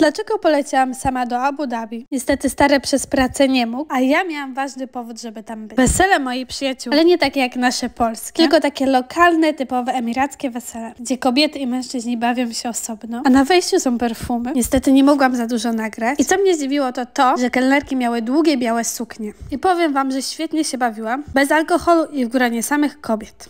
Dlaczego poleciałam sama do Abu Dhabi? Niestety stary przez pracę nie mógł, a ja miałam ważny powód, żeby tam być. Wesele moich przyjaciół, ale nie takie jak nasze polskie, tylko takie lokalne, typowe emirackie wesele, gdzie kobiety i mężczyźni bawią się osobno, a na wejściu są perfumy. Niestety nie mogłam za dużo nagrać. I co mnie zdziwiło to to, że kelnerki miały długie białe suknie. I powiem wam, że świetnie się bawiłam, bez alkoholu i w gronie samych kobiet.